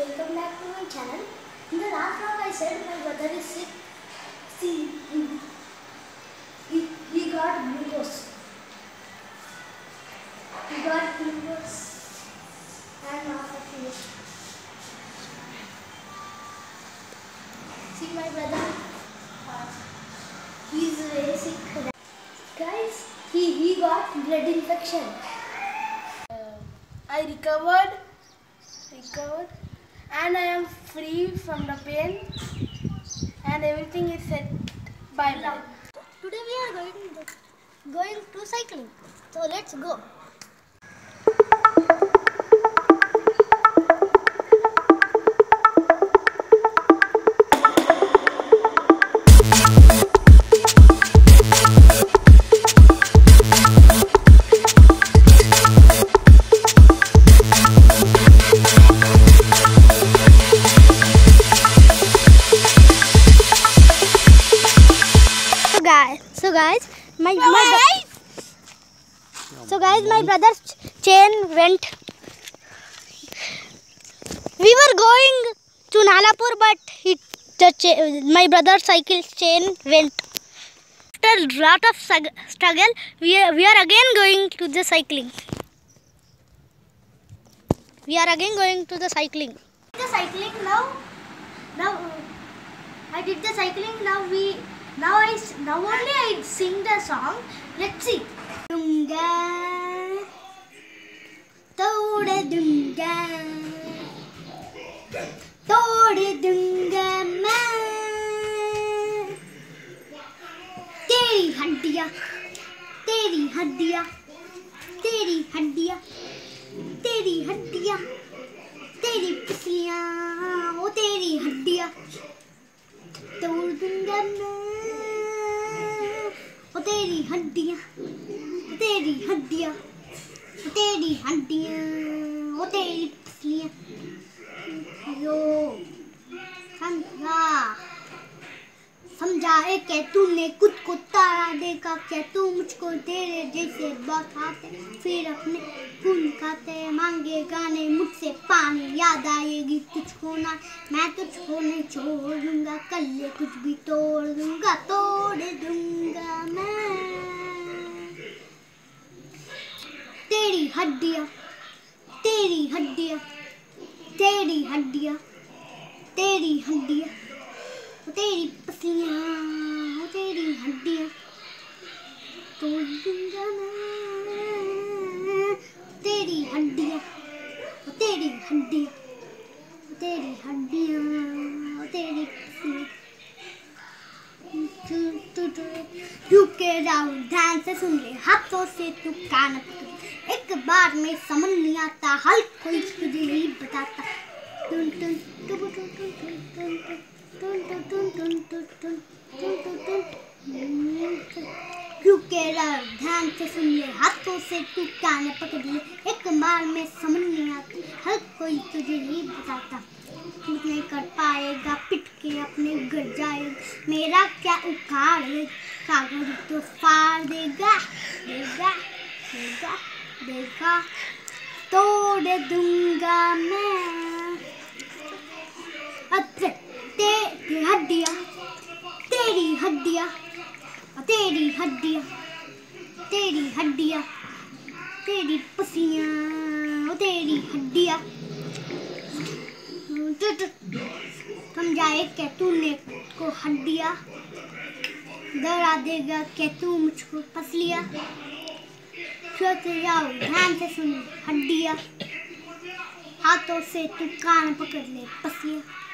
welcome back to my channel. In the last vlog I said my brother is sick. See, he, he, got glucose. He got glucose I feel See my brother, uh, he's very sick. Guys, he, he got blood infection. I recovered, recovered, and I am free from the pain, and everything is set by now. Today we are going going to cycling. So let's go. So guys, my my so guys, my brother's ch- chain went. We were going to Nalapur, but it the cha- my brother's cycle chain went. After a lot of struggle, we are, we are again going to the cycling. We are again going to the cycling. The cycling now. Now I did the cycling. Now we now I s- now only I sing the song. Let's see. Dunga, तोड़ दूंगा तोड़ दूंगा मैं तेरी हड्डियाँ तेरी हड्डियाँ तेरी हड्डियाँ तेरी हड्डियाँ तेरी पसलियाँ ओ तेरी हड्डियाँ तोड़ दूंगा मैं ओ तेरी हड्डियाँ तेरी हड्डियाँ तेरी हड्डियाँ वो तेरी पसलियाँ यो समझाए क्या तूने खुद को तारा देखा? क्या तू मुझको तेरे जैसे बखाते? फिर अपने खून खाते, मांगे गाने मुझसे पानी। याद आएगी तुझको ना, मैं तुझको नहीं छोड़ दूँगा कल ये कुछ भी तोड़ दूँगा तोड़ दूँगा मैं। तेरी हड्डियाँ तेरी हड्डियाँ तेरी हड्डियाँ तेरी हड्डियाँ। तेरी पसलियाँ वो तेरी हड्डियाँ। तेरी हड्डियाँ तेरी हड्डियाँ तेरी हड्डियाँ तेरी रुके जाओ, ध्यान से सुन ले, हाथों से तू कान पकड़ एक बार में समझ नहीं आता हल कोई तुझे ही बताता। टुन टुन टुन टुन टुन टुन। क्रिकेटर ध्यान से सुन ले हाथों से टुकाने पकड़ लिए एक बार में समझ नहीं आती, हर कोई तुझे ही बताता। नहीं कर पाएगा पिट के अपने घर जाएगा। मेरा क्या उखाड़ कागज़ तो फाड़ देगा देगा देगा देगा। तोड़ दूँगा मैं। तेरी हड्डियाँ तेरी हड्डियाँ तेरी हड्डियाँ तेरी हड्डियाँ, तेरी पसियाँ तेरी हड्डियाँ। समझाए क्या तूने को हड्डियाँ? डरा देगा क्या तू मुझको पसलिया? सोच जाओ, ध्यान से सुन, हड्डियाँ। हाथों से तू कान पकड़ ले, पसलिया।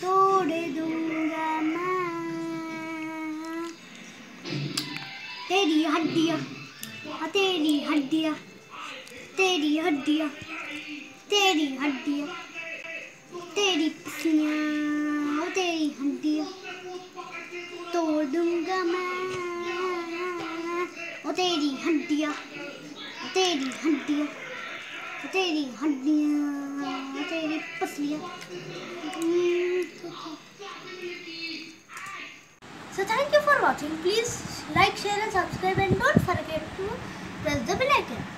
तोड़ दूँगा मैं। तेरी हड्डियाँ हाँ, तेरी हड्डियाँ तेरी हड्डियाँ तेरी हड्डियाँ तेरी पसलियाँ तेरी हड्डियाँ। तोड़ दूँगा मैं ओ तेरी हड्डियाँ तेरी हड्डियाँ। तेरी हड्डियाँ ओ तेरी पसलियाँ So thank you for watching. Please like, share and subscribe and don't forget to press the bell icon.